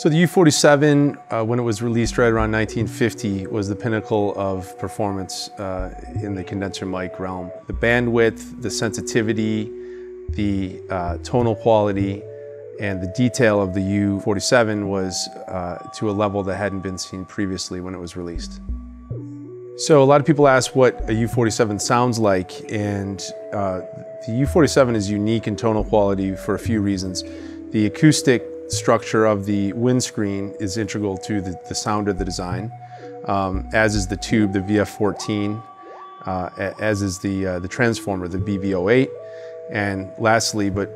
So the U47, uh, when it was released right around 1950, was the pinnacle of performance uh, in the condenser mic realm. The bandwidth, the sensitivity, the uh, tonal quality, and the detail of the U47 was uh, to a level that hadn't been seen previously when it was released. So a lot of people ask what a U47 sounds like, and uh, the U47 is unique in tonal quality for a few reasons. The acoustic structure of the windscreen is integral to the, the sound of the design, um, as is the tube, the VF14, uh, as is the, uh, the transformer, the BV08. And lastly, but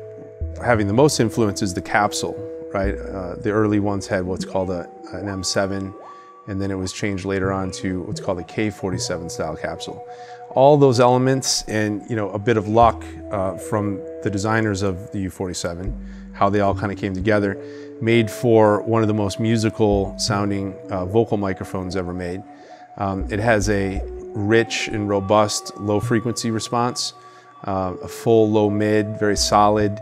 having the most influence is the capsule, right? Uh, the early ones had what's called a, an M7, and then it was changed later on to what's called a K47 style capsule. All those elements and you know a bit of luck uh, from the designers of the U47 how they all kind of came together, made for one of the most musical sounding uh, vocal microphones ever made. Um, it has a rich and robust low frequency response, uh, a full low mid, very solid.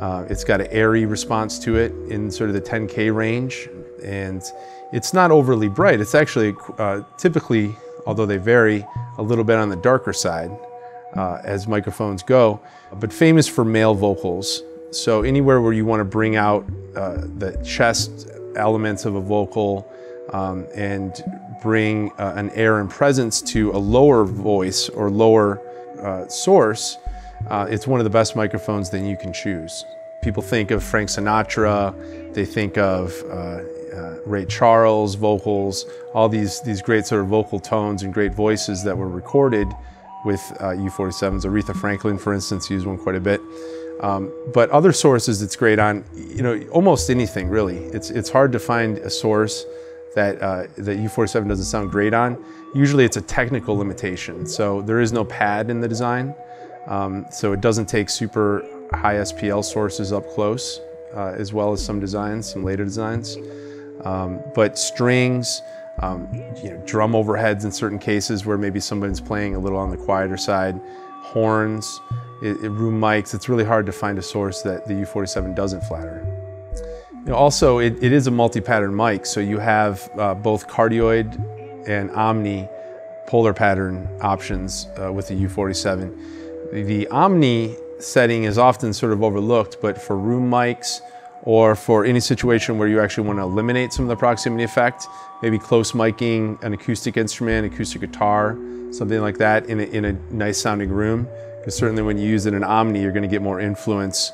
Uh, it's got an airy response to it in sort of the 10K range. And it's not overly bright. It's actually uh, typically, although they vary, a little bit on the darker side uh, as microphones go, but famous for male vocals. So anywhere where you want to bring out uh, the chest elements of a vocal um, and bring uh, an air and presence to a lower voice or lower uh, source, uh, it's one of the best microphones that you can choose. People think of Frank Sinatra, they think of uh, uh, Ray Charles vocals, all these, these great sort of vocal tones and great voices that were recorded with U47s. Aretha Franklin, for instance, used one quite a bit. Um, but other sources it's great on, you know, almost anything really. It's, it's hard to find a source that, uh, that U47 doesn't sound great on. Usually it's a technical limitation. So there is no pad in the design. Um, so it doesn't take super high SPL sources up close, uh, as well as some designs, some later designs. Um, but strings, um, you know, drum overheads in certain cases where maybe somebody's playing a little on the quieter side, horns, it, it, room mics, it's really hard to find a source that the U47 doesn't flatter. You know, also, it, it is a multi-pattern mic, so you have uh, both cardioid and omni polar pattern options uh, with the U47. The, the omni setting is often sort of overlooked, but for room mics or for any situation where you actually want to eliminate some of the proximity effect, maybe close miking an acoustic instrument, acoustic guitar, something like that in a, in a nice sounding room, because certainly when you use it in an Omni, you're going to get more influence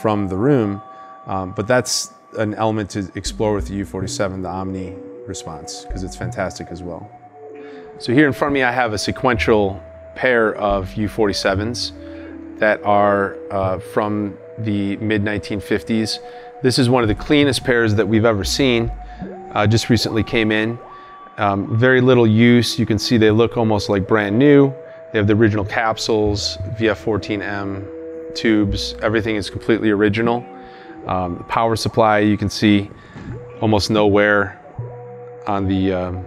from the room. Um, but that's an element to explore with the U47, the Omni response, because it's fantastic as well. So here in front of me, I have a sequential pair of U47s that are uh, from the mid 1950s. This is one of the cleanest pairs that we've ever seen. Uh, just recently came in. Um, very little use. You can see they look almost like brand new. They have the original capsules, VF14M tubes, everything is completely original. Um, power supply you can see almost nowhere on the um,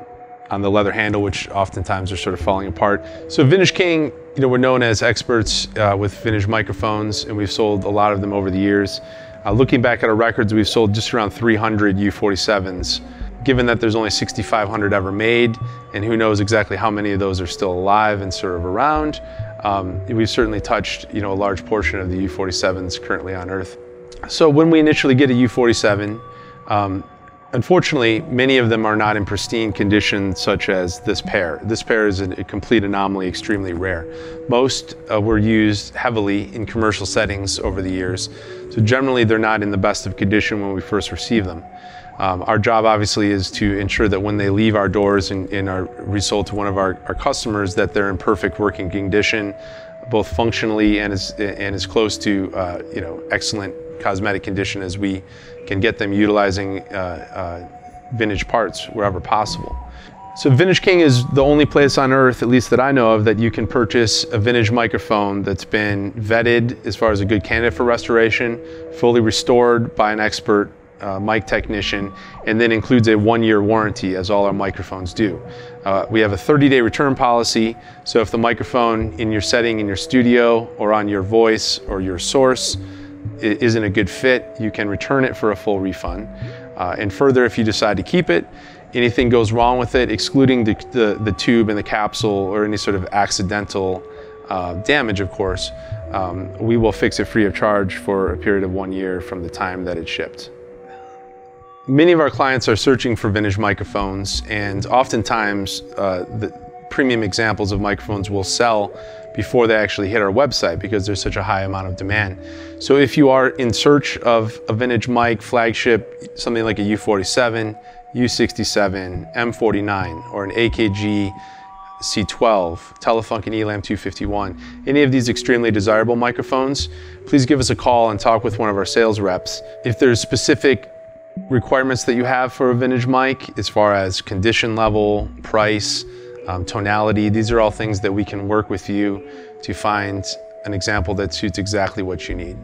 on the leather handle, which oftentimes are sort of falling apart. So Vintage King, you know, we're known as experts uh, with vintage microphones, and we've sold a lot of them over the years. Uh, looking back at our records, we've sold just around 300 U47s given that there's only 6,500 ever made, and who knows exactly how many of those are still alive and sort of around, um, we've certainly touched you know, a large portion of the U-47s currently on Earth. So when we initially get a U-47, um, unfortunately, many of them are not in pristine condition such as this pair. This pair is a, complete anomaly, extremely rare. Most uh, were used heavily in commercial settings over the years, so generally they're not in the best of condition when we first receive them. Um, our job obviously is to ensure that when they leave our doors and, and are resold to one of our, our customers that they're in perfect working condition, both functionally and as, and as close to uh, you know, excellent cosmetic condition as we can get them utilizing uh, uh, vintage parts wherever possible. So Vintage King is the only place on earth, at least that I know of, that you can purchase a vintage microphone that's been vetted as far as a good candidate for restoration, fully restored by an expert uh, mic technician, and then includes a one-year warranty, as all our microphones do. Uh, we have a 30-day return policy, so if the microphone in your setting in your studio or on your voice or your source isn't a good fit, you can return it for a full refund. Uh, and further, if you decide to keep it, anything goes wrong with it, excluding the, the, the tube and the capsule or any sort of accidental uh, damage, of course, um, we will fix it free of charge for a period of one year from the time that it's shipped. Many of our clients are searching for vintage microphones, and oftentimes uh, the premium examples of microphones will sell before they actually hit our website because there's such a high amount of demand. So if you are in search of a vintage mic, flagship, something like a U47, U67, M49, or an AKG C12, Telefunken ELA M 251, any of these extremely desirable microphones, please give us a call and talk with one of our sales reps. If there's specific requirements that you have for a vintage mic as far as condition level, price, um, tonality, these are all things that we can work with you to find an example that suits exactly what you need.